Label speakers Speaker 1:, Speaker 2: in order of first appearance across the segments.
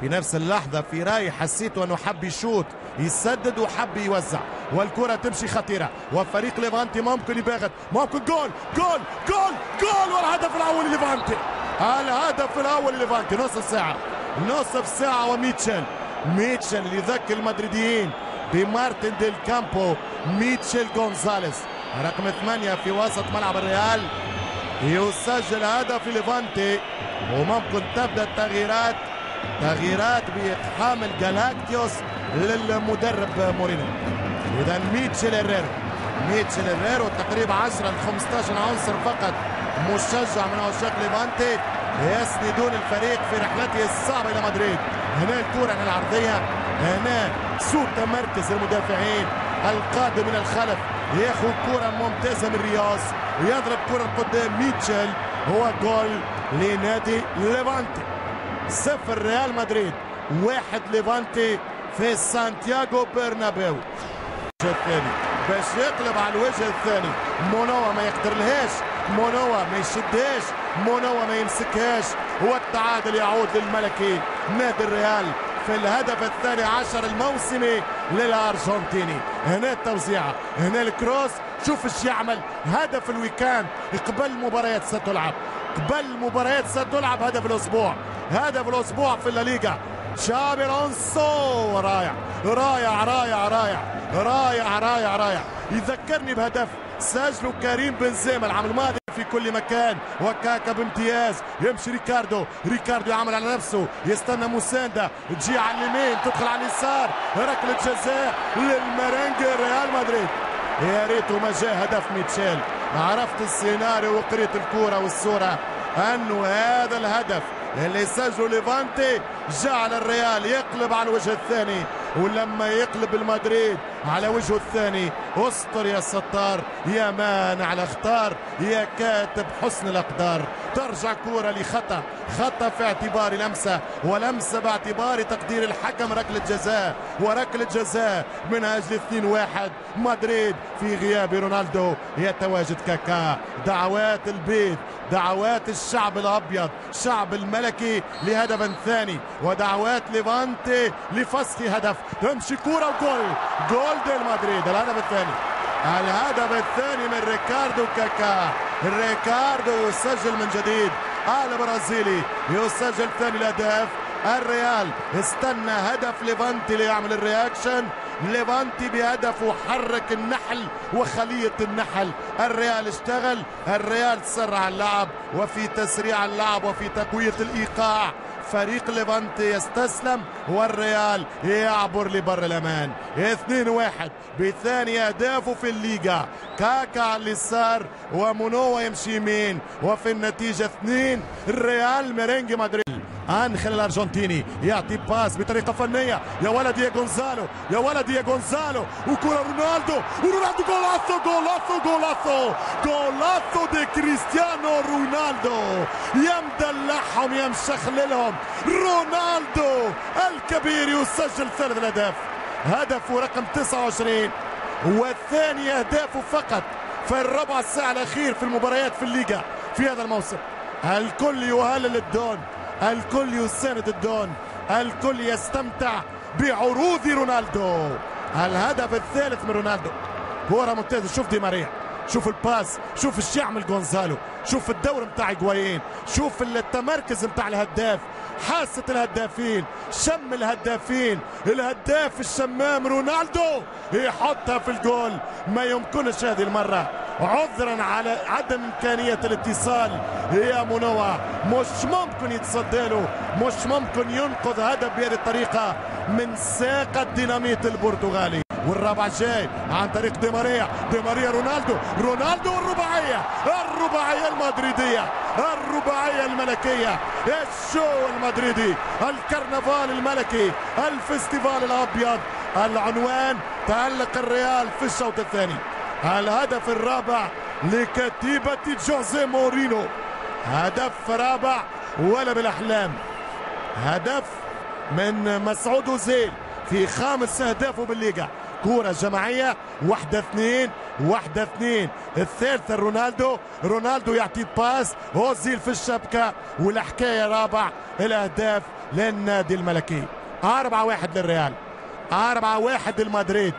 Speaker 1: في نفس اللحظة في رأي حسيته أنه حب يشوط يسدد وحب يوزع. والكرة تمشي خطيرة. وفريق ليفانتي ممكن يباغت. ممكن. جول جول جول جول. والهدف الأول ليفانتي. الهدف الأول ليفانتي. نصف ساعة. نصف ساعة وميتشل. ميتشل يذكر المدريديين. بمارتن ديل كامبو ميتشل جونزاليس رقم ثمانية في وسط ملعب الريال. يسجل هدف ليفانتي. وممكن تبدأ التغييرات. تغييرات بإقحام ال galácticos للمدرب مورينو إذا ميتشل هيريرو ميتشل هيريرو تقريبا 10 ل 15 عنصر فقط مشجع من عشاق ليفانتي يسندون الفريق في رحلته الصعبة إلى مدريد. هنا الكرة على العرضية هنا سوء تمركز المدافعين القادم من الخلف. ياخذ كرة ممتازة من رياض ويضرب كرة قدام ميتشل هو جول لنادي ليفانتي. صفر ريال مدريد. واحد ليفانتي في سانتياغو برنابيو. الثاني. باش يقلب على الوجه الثاني. مونوا ما يقدر لهاش مونوا ما يشدهاش. مونوا ما يمسكهاش. والتعادل يعود للملكي نادي الريال في الهدف الثاني عشر الموسمي للأرجنتيني. هنا التوزيعه هنا ال cross. شوف إيش يعمل. هدف ال weekend. قبل مباريات ستلعب. قبل مباريات ستلعب هدف الأسبوع. هدف الأسبوع في الليغا شابي ألونسو رائع. رائع رائع رائع. رائع رائع رائع. يذكرني بهدف سجله كريم بنزيما العام الماضي في كل مكان. وكاكا بامتياز. يمشي ريكاردو. ريكاردو يعمل على نفسه. يستنى مسانده تجي على اليمين تدخل على اليسار. ركلة جزاء لل merengue ريال مدريد. يا ريته ما جاء هدف ميتشيل. عرفت السيناريو وقريت الكورة والصورة. أنه هذا الهدف اللي سجله ليفانتي جعل الريال يقلب على الوجه الثاني. ولما يقلب المدريد على وجهه الثاني استر يا ستار يا مانع الاخطار يا كاتب حسن الأقدار. ترجع كورة لخطأ خطأ في اعتبار لمسة ولمسة باعتبار تقدير الحكم ركلة جزاء. وركلة جزاء من أجل 2 1 مدريد في غياب رونالدو. يتواجد كاكا. دعوات البيت دعوات الشعب الأبيض شعب الملكي لهدف ثاني ودعوات ليفانتي لفسخ هدف. تمشي كورة و gol gol del مدريد الهدف الثاني. الهدف الثاني من ريكاردو كاكا. ريكاردو يسجل من جديد. البرازيلي يسجل ثاني الاهداف الريال استنى هدف ليفانتي ليعمل ال reaction. ليفانتي بهدف وحرك النحل وخلية النحل. الريال اشتغل. الريال سرع اللعب. وفي تسريع اللعب وفي تقوية الإيقاع. فريق ليفانتي يستسلم والريال يعبر لبر الأمان. 2 1 بثاني اهدافه في الليغا. كاكا على اليسار ومونوا يمشي يمين. وفي النتيجة 2 الريال merengue مدريد. أنخل الأرجنتيني. يعطي pass بطريقة فنية. يا ولد يا جونزالو يا ولد يا جونزالو وكرة رونالدو. ورونالدو golazo golazo golazo golazo de كريستيانو رونالدو. يا مدلعهم يا مشخللهم رونالدو الكبير يسجل ثلاث الأهداف. هدفه رقم 29 والثاني أهدافه فقط في الربع ساعه الأخير في المباريات في الليغا في هذا الموسم. الكل يهلل الدون. الكل يساند الدون الكل يستمتع بعروض رونالدو. الهدف الثالث من رونالدو. كورة ممتازة. شوف دي ماريا. شوف الباس. شوف إيش يعمل جونزالو شوف الدور بتاع جوايين شوف التمركز بتاع الهداف. حاسة الهدافين. شم الهدافين. الهداف الشمام رونالدو. يحطها في الجول. ما يمكنش هذه المرة. عذرا على عدم إمكانية الاتصال. يا منوع مش ممكن يتصدى له مش ممكن ينقذ هدف بهذه الطريقة من ساقة الديناميت البرتغالي. والرابع جاي عن طريق دي ماريا. دي ماريا رونالدو. رونالدو الرباعية. الرباعية المدريدية. الرباعية الملكية. ال show المدريدي. الكرنفال الملكي. ال festival الأبيض. العنوان تألق الريال في الشوط الثاني. الهدف الرابع لكتيبة جوزيه مورينو. هدف رابع ولا بالأحلام. هدف من مسعود أوزيل في خامس أهدافه بالليغا. كورة جماعية واحدة اثنين واحدة اثنين. الثالثة رونالدو. رونالدو يعطي pass أوزيل في الشبكة. والحكاية رابع الأهداف للنادي الملكي. أربعة واحد للريال. أربعة واحد لمدريد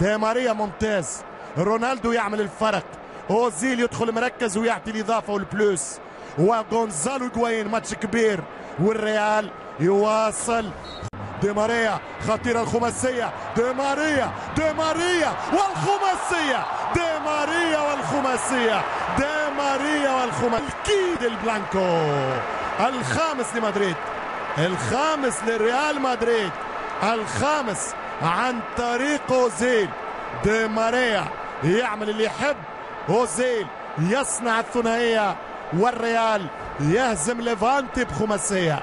Speaker 1: دي ماريا ممتاز. رونالدو يعمل الفرق. أوزيل يدخل مركز ويعطي الإضافة وال plus. وغونزالو جوين ماتش كبير. والريال يواصل. دي ماريا خطيرة الخماسية. دي ماريا دي ماريا والخماسية. دي ماريا والخماسية. دي ماريا والخماسية. الكيد البلانكو. الخامس لمدريد. الخامس لريال مدريد. الخامس عن طريق أوزيل. دي ماريا. يعمل اللي يحب. أوزيل يصنع الثنائية والريال يهزم ليفانتي بخماسية.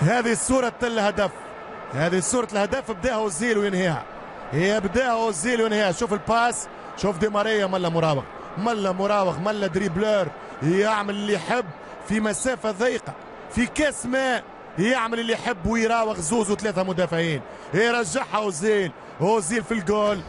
Speaker 1: هذه صورة الهدف. هذه صورة الهدف بداها أوزيل وينهيها. هي بداها أوزيل وينهيها. شوف ال pass. شوف دي ماريا. ملا مراوغ. ملا مراوغ. ملا dribbleur. يعمل اللي يحب. في مسافة ضيقة. في كاس ماء. يعمل اللي يحب ويراوغ زوز وثلاثة مدافعين. يرجعها أوزيل. أوزيل في الجول.